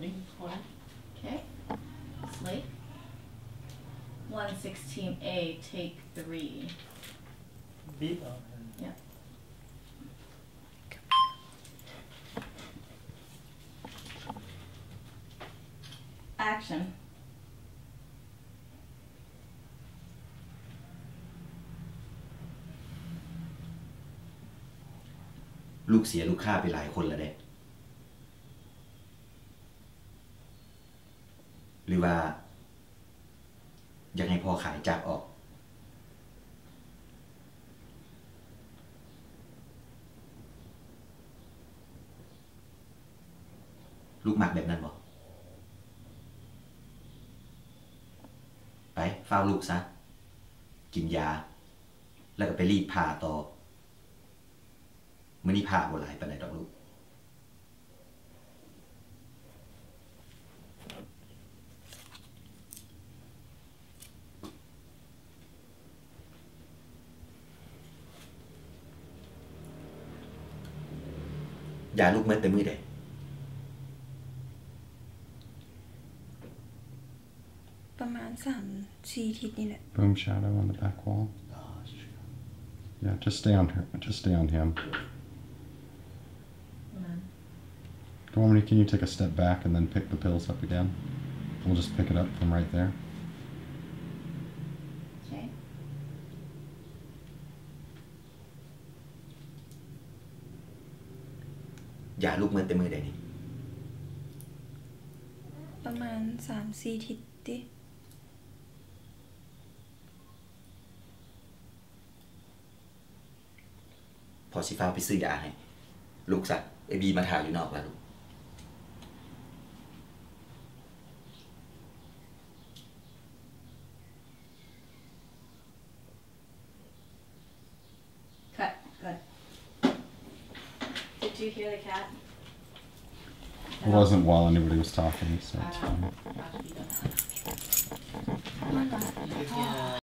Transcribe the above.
voting for it. Okay, Slate. One sixteen A, take three. Beat on Yep. Action. ลูกเสียลูกค้าไปหลายคนแล้วเด้ หรือว่าอยากให้พอขายจากออก ลูกหมักแบบนั้นบ่ไปเฝ้าลูกซะ กินยา แล้วก็ไปรีบผ่าต่อมื่อนี้ผ่าบ่หลายปานดอกลูก Jáluk ment de mire? Boom shadow on the back wall. Yeah, just stay on her. Just stay on him. Gormley, can you take a step back and then pick the pills up again? We'll just pick it up from right there. ยาลูกเมื่อแต่มือใดนี่ประมาณสามสี่อาทิตย์ดิพอสิฟ้าวไปซื้อยาให้ ลูกสักไอบีมาถ่ายอยู่นอกแล้วลูก you hear the cat It wasn't while anybody was talking, so it's oh, fine.